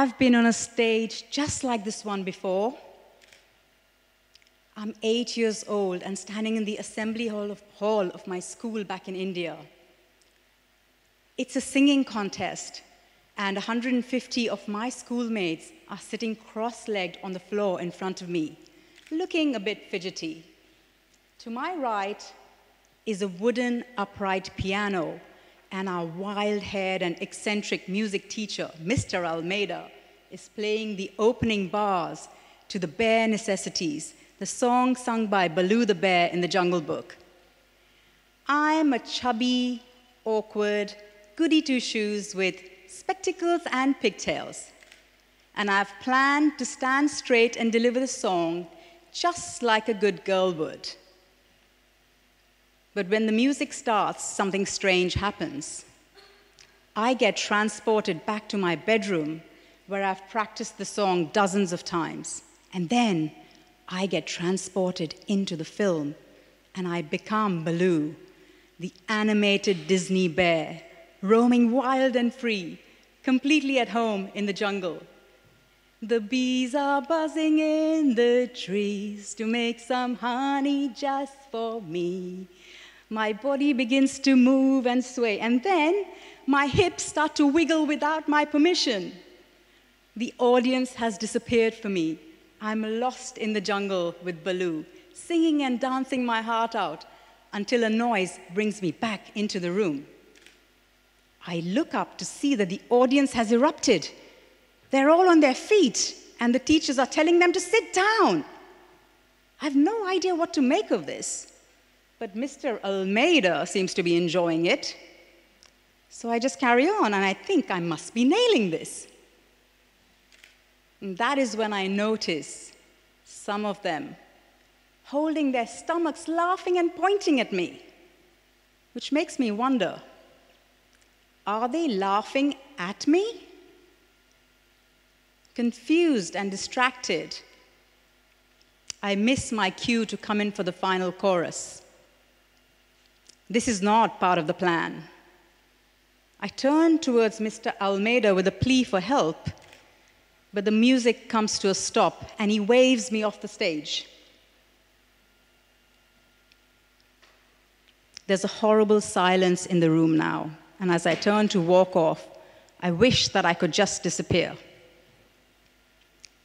I've been on a stage just like this one before. I'm eight years old and standing in the assembly hall of, hall of my school back in India. It's a singing contest, and 150 of my schoolmates are sitting cross legged on the floor in front of me, looking a bit fidgety. To my right is a wooden upright piano, and our wild haired and eccentric music teacher, Mr. Almeida, is playing the opening bars to the bare necessities the song sung by Baloo the bear in the Jungle Book. I'm a chubby, awkward, goody two shoes with spectacles and pigtails. And I've planned to stand straight and deliver the song just like a good girl would. But when the music starts, something strange happens. I get transported back to my bedroom where I've practiced the song dozens of times. And then I get transported into the film and I become Baloo, the animated Disney bear, roaming wild and free, completely at home in the jungle. The bees are buzzing in the trees to make some honey just for me. My body begins to move and sway, and then my hips start to wiggle without my permission. The audience has disappeared for me. I'm lost in the jungle with Baloo, singing and dancing my heart out until a noise brings me back into the room. I look up to see that the audience has erupted. They're all on their feet, and the teachers are telling them to sit down. I have no idea what to make of this, but Mr. Almeida seems to be enjoying it. So I just carry on, and I think I must be nailing this. And that is when I notice some of them holding their stomachs, laughing and pointing at me, which makes me wonder are they laughing at me? Confused and distracted, I miss my cue to come in for the final chorus. This is not part of the plan. I turn towards Mr. Almeida with a plea for help but the music comes to a stop and he waves me off the stage. There's a horrible silence in the room now, and as I turn to walk off, I wish that I could just disappear.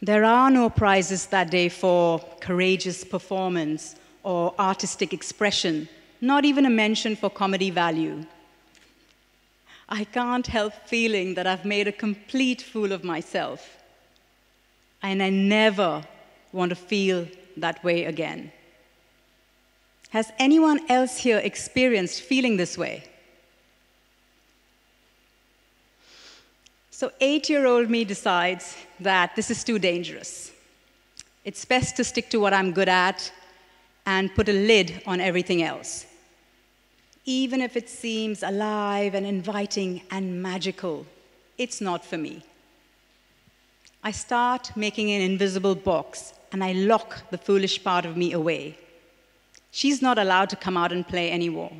There are no prizes that day for courageous performance or artistic expression, not even a mention for comedy value. I can't help feeling that I've made a complete fool of myself. And I never want to feel that way again. Has anyone else here experienced feeling this way? So, eight year old me decides that this is too dangerous. It's best to stick to what I'm good at and put a lid on everything else. Even if it seems alive and inviting and magical, it's not for me. I start making an invisible box and I lock the foolish part of me away. She's not allowed to come out and play anymore.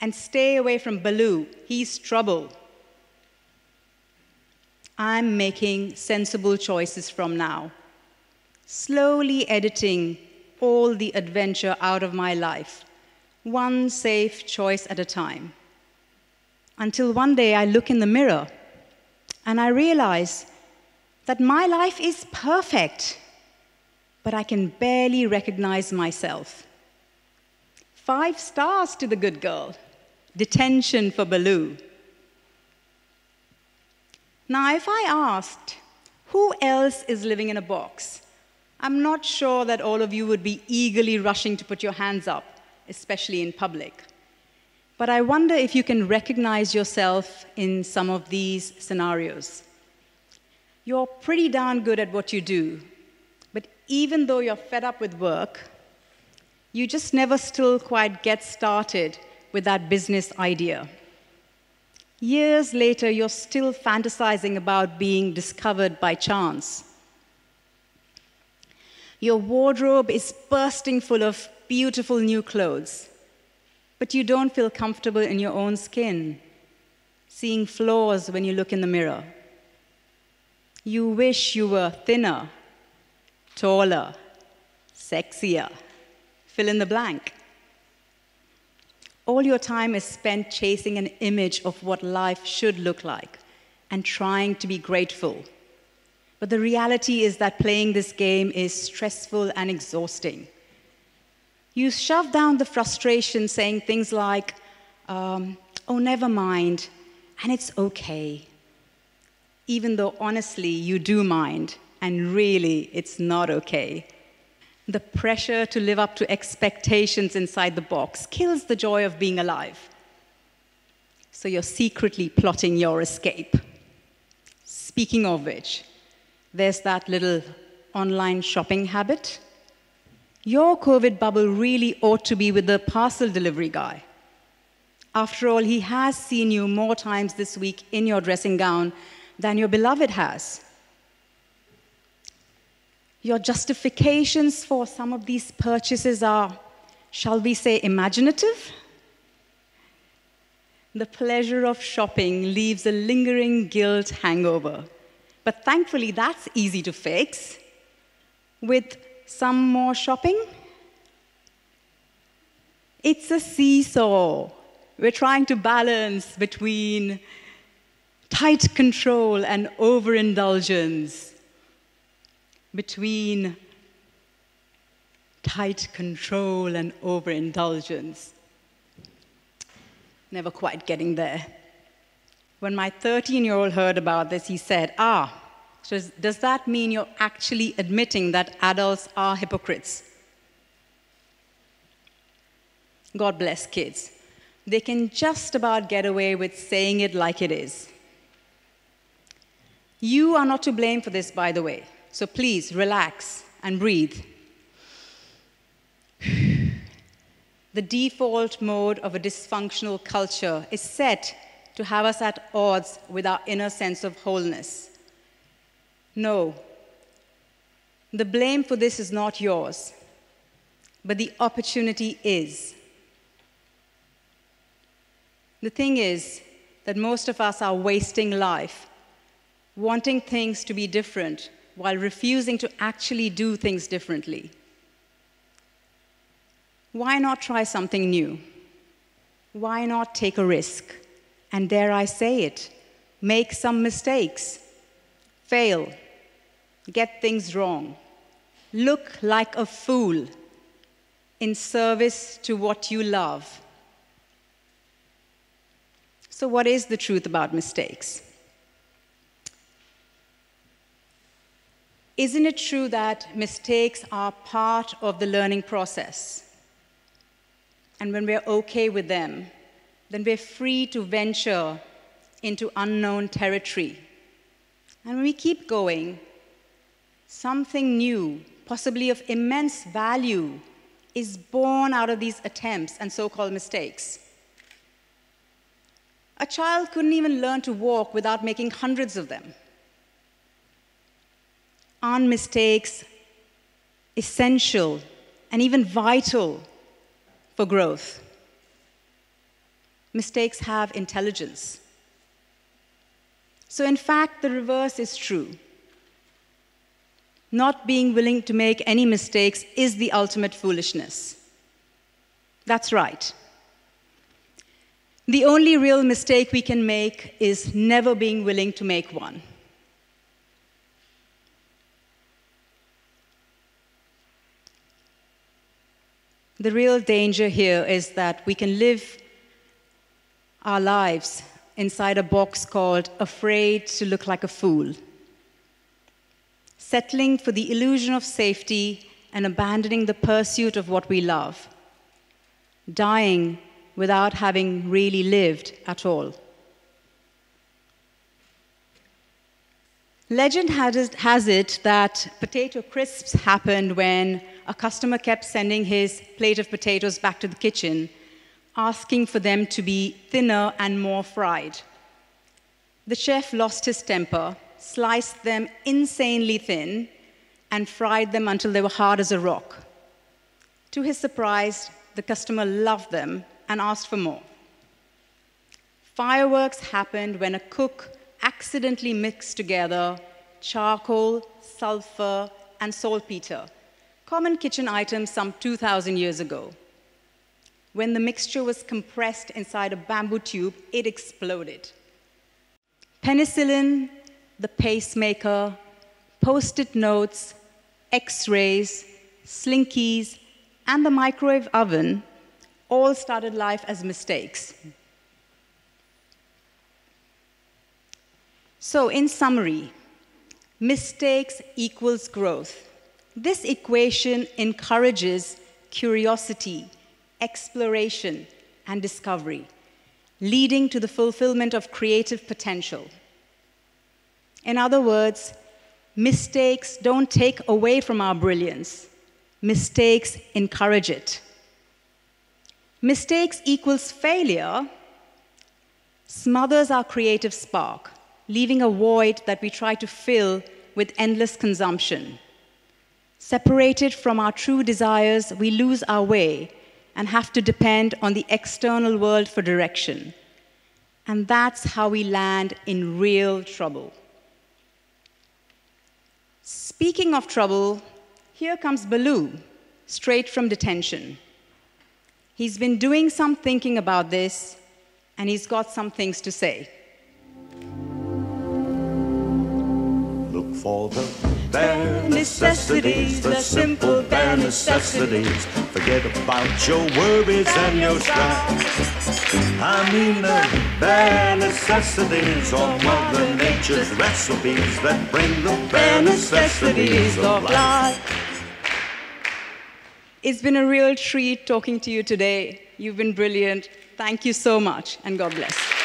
And stay away from Baloo, he's trouble. I'm making sensible choices from now, slowly editing all the adventure out of my life, one safe choice at a time. Until one day I look in the mirror and I realize that my life is perfect, but I can barely recognize myself. Five stars to the good girl, detention for Baloo. Now, if I asked, who else is living in a box? I'm not sure that all of you would be eagerly rushing to put your hands up, especially in public. But I wonder if you can recognize yourself in some of these scenarios. You're pretty darn good at what you do, but even though you're fed up with work, you just never still quite get started with that business idea. Years later, you're still fantasizing about being discovered by chance. Your wardrobe is bursting full of beautiful new clothes, but you don't feel comfortable in your own skin, seeing flaws when you look in the mirror. You wish you were thinner, taller, sexier. Fill in the blank. All your time is spent chasing an image of what life should look like and trying to be grateful. But the reality is that playing this game is stressful and exhausting. You shove down the frustration saying things like, um, oh, never mind, and it's okay. Even though honestly you do mind, and really it's not okay. The pressure to live up to expectations inside the box kills the joy of being alive. So you're secretly plotting your escape. Speaking of which, there's that little online shopping habit. Your COVID bubble really ought to be with the parcel delivery guy. After all, he has seen you more times this week in your dressing gown than your beloved has. Your justifications for some of these purchases are, shall we say, imaginative? The pleasure of shopping leaves a lingering guilt hangover. But thankfully, that's easy to fix with some more shopping. It's a seesaw. We're trying to balance between tight control and overindulgence between tight control and overindulgence. Never quite getting there. When my 13 year old heard about this, he said, Ah, so does that mean you're actually admitting that adults are hypocrites? God bless kids. They can just about get away with saying it like it is. You are not to blame for this, by the way. So please relax and breathe. The default mode of a dysfunctional culture is set to have us at odds with our inner sense of wholeness. No, the blame for this is not yours, but the opportunity is. The thing is that most of us are wasting life, wanting things to be different while refusing to actually do things differently. Why not try something new? Why not take a risk? And dare I say it, make some mistakes, fail, get things wrong, look like a fool in service to what you love. So, what is the truth about mistakes? Isn't it true that mistakes are part of the learning process? And when we're okay with them, then we're free to venture into unknown territory. And when we keep going, something new, possibly of immense value, is born out of these attempts and so called mistakes. A child couldn't even learn to walk without making hundreds of them. Aren't mistakes essential and even vital for growth? Mistakes have intelligence. So, in fact, the reverse is true. Not being willing to make any mistakes is the ultimate foolishness. That's right. The only real mistake we can make is never being willing to make one. The real danger here is that we can live our lives inside a box called afraid to look like a fool, settling for the illusion of safety and abandoning the pursuit of what we love, dying without having really lived at all. Legend has it that potato crisps happened when a customer kept sending his plate of potatoes back to the kitchen, asking for them to be thinner and more fried. The chef lost his temper, sliced them insanely thin, and fried them until they were hard as a rock. To his surprise, the customer loved them and asked for more. Fireworks happened when a cook accidentally mixed together charcoal, sulfur, and saltpeter, common kitchen items some 2,000 years ago. When the mixture was compressed inside a bamboo tube, it exploded. Penicillin, the pacemaker, post it notes, x rays, slinkies, and the microwave oven all started life as mistakes. So, in summary, mistakes equals growth. This equation encourages curiosity, exploration, and discovery, leading to the fulfillment of creative potential. In other words, mistakes don't take away from our brilliance, mistakes encourage it. Mistakes equals failure smothers our creative spark, leaving a void that we try to fill with endless consumption. Separated from our true desires, we lose our way and have to depend on the external world for direction. And that's how we land in real trouble. Speaking of trouble, here comes Baloo, straight from detention. He's been doing some thinking about this, and he's got some things to say. Look for the bare necessities, the simple bare necessities. Forget about your worries and your strife. I mean the bare necessities of Mother Nature's recipes that bring the bare necessities of life. It's been a real treat talking to you today. You've been brilliant. Thank you so much, and God bless.